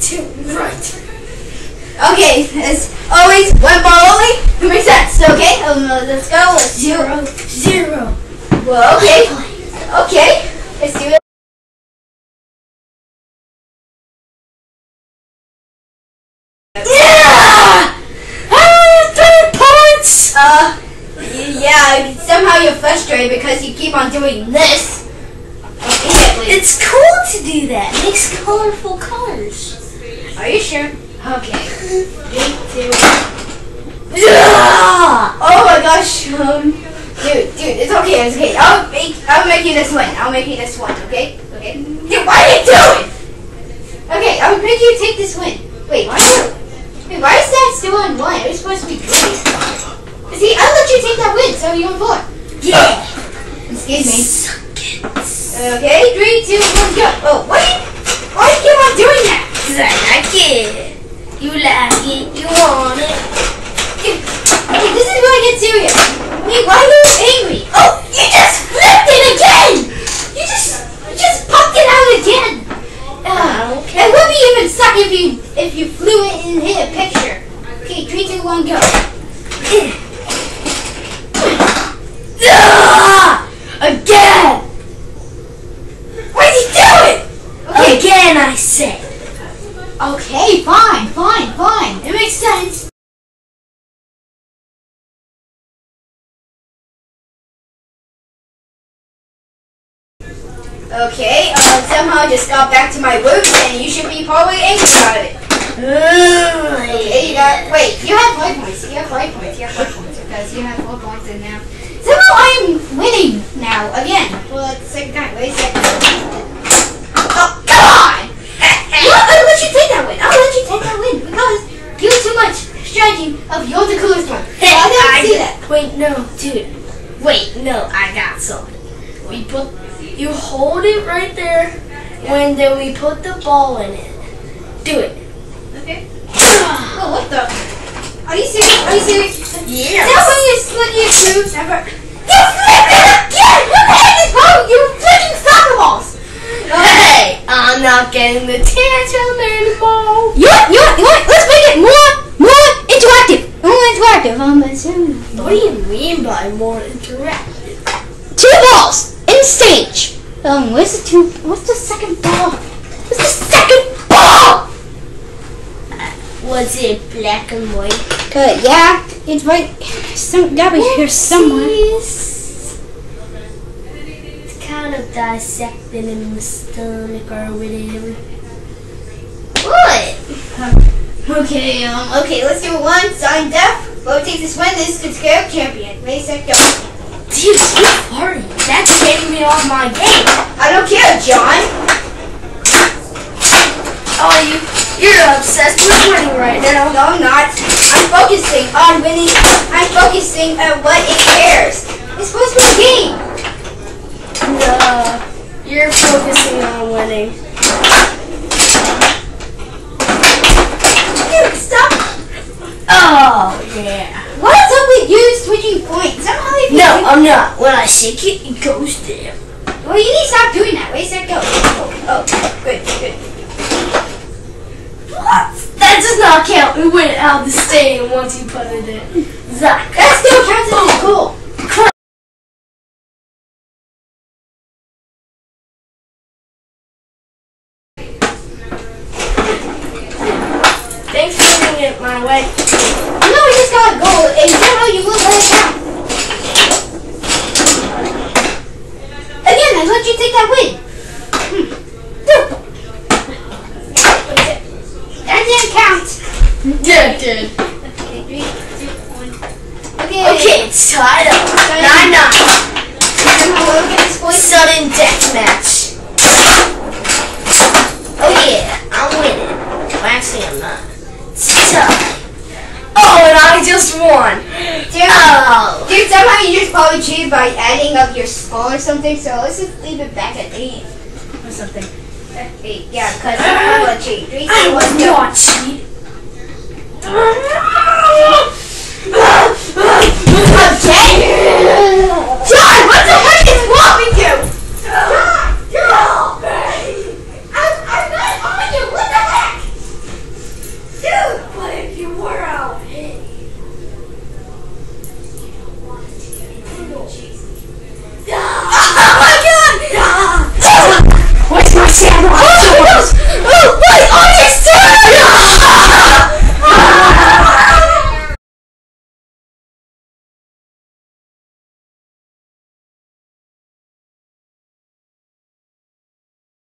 Too right. Okay, as always, one ball only. It makes sense. Okay, um, uh, let's go. Let's. Zero, zero. Well, okay, okay. Let's do it. Yeah! Ah! Uh, yeah. Somehow you're frustrated because you keep on doing this. It's cool to do that. It Makes colorful colors. Are you sure? Okay. Three, two. Oh my gosh. Um, dude, dude, it's okay. It's okay. I'll make. I'll make you this one. I'll make you this one. Okay. Okay. Dude, what are you doing? Okay, I'll make you take this win. Wait, why? Are you, wait, why is that still on one? It was supposed to be three. See, I'll let you take that win, so you're on four. Yeah! Excuse me. Suck it. Okay, three, two, one, go. Oh, what? Are you, why do you keep on doing that? Cause I like it. You like it. You want it. Okay, this is where I get serious. Wait, why are you angry? Oh, you just flipped it again! You just, you just popped it out again. Uh, Okay. It would be even suck if you if you flew it and hit a picture. Okay, three, two, one, go. Again! What's he doing? Okay, Again, I say. Okay, fine, fine, fine. It makes sense. Okay, uh, somehow I just got back to my work and you should be probably angry about it. Okay, you got. Wait, you have five points. You have five points. You have five points because you have four points in now. Somehow I am winning now again for like the second time. Wait a second. Oh, come on! You know, I'll let you take that win. I'll let you take that win because you have too much strategy of you're the coolest one. Hey, I didn't I see that. Wait, no, dude. Wait, no, I got something. We put, you it right there, when then we put the ball in it. Do it. Okay. Oh, what the? Are you serious? Are you serious? Yeah. Is that when you split your tubes ever? You flipped it again! What the heck is wrong? You're flipping soccer balls! Hey, I'm not getting the tantrum anymore. You want, you want, you want, let's make it more, more interactive. More interactive. It's, um, What do you mean by more interactive? two balls in stage. Um, where's the two, what's the second ball? What's the second ball? Was it black and white? Good, yeah, it's right, some, gotta be here somewhere. It's kind of dissecting in the stomach or whatever. What? Okay, um, okay, let's do one, sign deaf. Whoever takes this win This is the scare champion. Ready, set, go. Dude, farting. Me off my game. I don't care, Jon. Oh, you, you're obsessed with winning right now. No, I'm not. I'm focusing on winning. I'm focusing on what it cares. It's supposed to be a game. No, you're focusing on winning. Stop. Oh, yeah. What is up with you switching points? Somehow if you No, do- I'm not. When I shake it, it goes there. Well, you need to stop doing that. Wait a sec, go. Oh, oh, good, good. What? That does not count. We went out of the stadium once you put it in. Zach. That still counts as goal. Thanks for bringing it my way. You know, you just got a goal, and you won't let it count. Again, I let you take that win. Hmm. That didn't count. Yeah, it did. Okay, three, two, one. Okay. Okay, it's tied up. Nine nine. Somehow we'll get this point. Sudden death match. Oh yeah, I'm winning. Well, actually, I'm not. It's tie. Oh, and I just won. Dude, Dude, somehow you just probably cheated by adding up your score or something, so let's just leave it back at 8 or something. 8, yeah, because I'm gonna cheat. 3, 2, I 1, was not cheating.